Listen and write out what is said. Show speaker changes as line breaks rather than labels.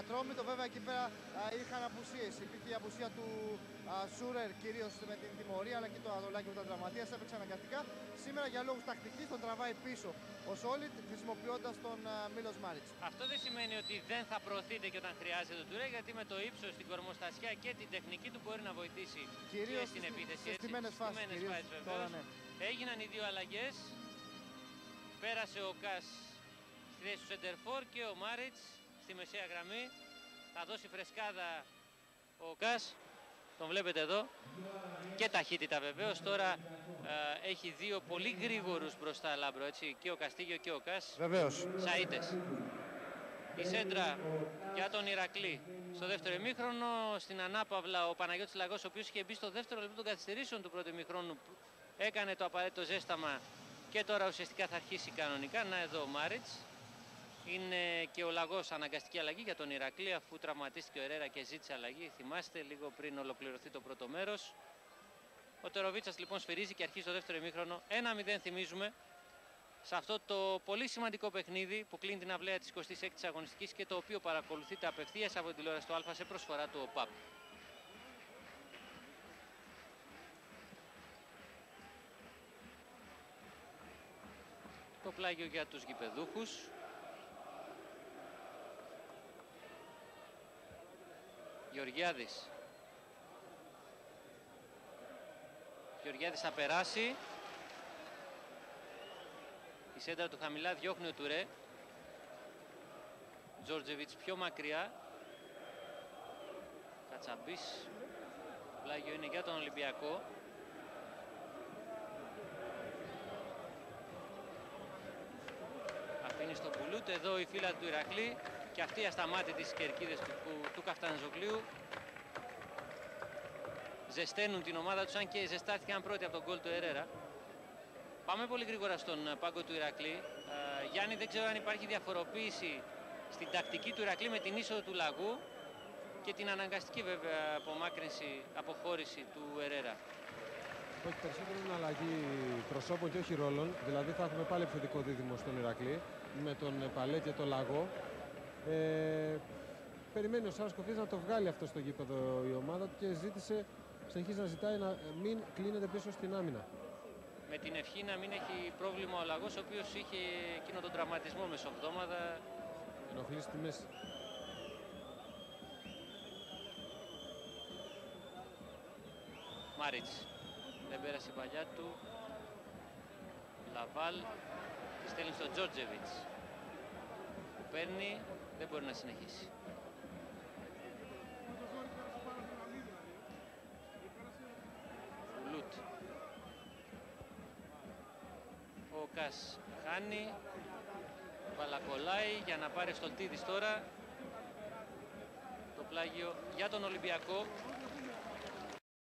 Ατρόμητο. Βέβαια εκεί πέρα α, είχαν απουσίες. Υπήρχε η απουσία του α, Σούρερ κυρίως με την τιμωρία αλλά και το Αδολάκη που ήταν τραυματίας. Έπαιξε αναγκαστικά. Σήμερα για λόγους τακτικής τον τραβάει πίσω ο Σόλιτ χρησιμοποιώντας τον α, Μίλος Μάριτς.
Αυτό δεν σημαίνει ότι δεν θα προωθείτε και όταν χρειάζεται το Τουρέ, γιατί με το ύψος, την κορμοστασιά και την τεχνική του μπορεί να βοηθήσει
Κυρίως
και στην
στις-
επίθεση.
στις
έτσι.
στιμένες
Στις
φάσεις,
στιμένες
κυρίως.
φάσεις, βεβαίως.
Τώρα, ναι.
Έγιναν οι δύο αλλαγές. Πέρασε ο Κας στη θέση του Σεντερφόρ και ο Μάριτς στη μεσαία γραμμή. Θα δώσει φρεσκάδα ο Κας. Τον βλέπετε εδώ. Και ταχύτητα βεβαίως. Τώρα ε, έχει δύο πολύ γρήγορους μπροστά Λάμπρο. Έτσι. Και ο Καστίγιο και ο Κας.
Βεβαίως.
Σαΐτες. Η σέντρα για τον Ηρακλή. Στο δεύτερο ημίχρονο στην ανάπαυλα ο Παναγιώτης Λαγός ο οποίος είχε μπει στο δεύτερο λεπτό των καθυστερήσεων του πρώτου ημίχρονου έκανε το απαραίτητο ζέσταμα και τώρα ουσιαστικά θα αρχίσει κανονικά. Να εδώ ο Μάριτς. Είναι και ο Λαγός αναγκαστική αλλαγή για τον Ηρακλή αφού τραυματίστηκε ο Ερέρα και ζήτησε αλλαγή. Θυμάστε λίγο πριν ολοκληρωθεί το πρώτο μέρος. Ο Τεροβίτσας λοιπόν σφυρίζει και αρχίζει το δεύτερο ημίχρονο. 1-0 θυμίζουμε σε αυτό το πολύ σημαντικό παιχνίδι που κλείνει την αυλαία της 26ης αγωνιστικής και το οποίο παρακολουθείται απευθείας από την τηλεόραση του Α σε προσφορά του ΟΠΑΠ. Το πλάγιο για τους γηπεδούχους. Γεωργιάδης. Γεωργιάδης θα περάσει. Η σέντρα του χαμηλά διώχνει ο Τουρέ. Τζόρτζεβιτς πιο μακριά. Κατσαμπής. Πλάγιο είναι για τον Ολυμπιακό. Αφήνει στο πουλούτ εδώ η φύλλα του Ηρακλή και αυτή ασταμάτητη στις κερκίδες του, του, του Καφτανζογλίου. Ζεσταίνουν την ομάδα τους αν και ζεστάθηκαν πρώτοι από τον γκολ του Ερέρα. Πάμε πολύ γρήγορα στον ε, πάγκο του Ηρακλή. Ε, Γιάννη, δεν ξέρω αν υπάρχει διαφοροποίηση στην τακτική του Ηρακλή με την είσοδο του Λαγού και την αναγκαστική βέβαια απομάκρυνση, αποχώρηση του Ερέρα.
Όχι, περισσότερο είναι αλλαγή προσώπων και όχι ρόλων. Δηλαδή θα έχουμε πάλι επιθετικό δίδυμο στον Ηρακλή με τον ε, Παλέ και τον Λαγό. Ε, περιμένει ο Σάρας Κοφής να το βγάλει αυτό στο γήπεδο η ομάδα του και ζήτησε, συνεχίζει να ζητάει να ε, μην κλείνεται πίσω στην άμυνα.
Με την ευχή να μην έχει πρόβλημα ο Λαγός, ο οποίος είχε εκείνο τον τραυματισμό μεσοβδόμαδα.
Ενοχλεί στη μέση.
Μάριτς. Δεν πέρασε η παλιά του. Λαβάλ. Τη στέλνει στον Τζόρτζεβιτς. Που παίρνει, δεν μπορεί να συνεχίσει. Φουλούτ. Ο Κας χάνει. Βαλακολάει για να πάρει Στολτίδης τώρα. Το πλάγιο για τον Ολυμπιακό.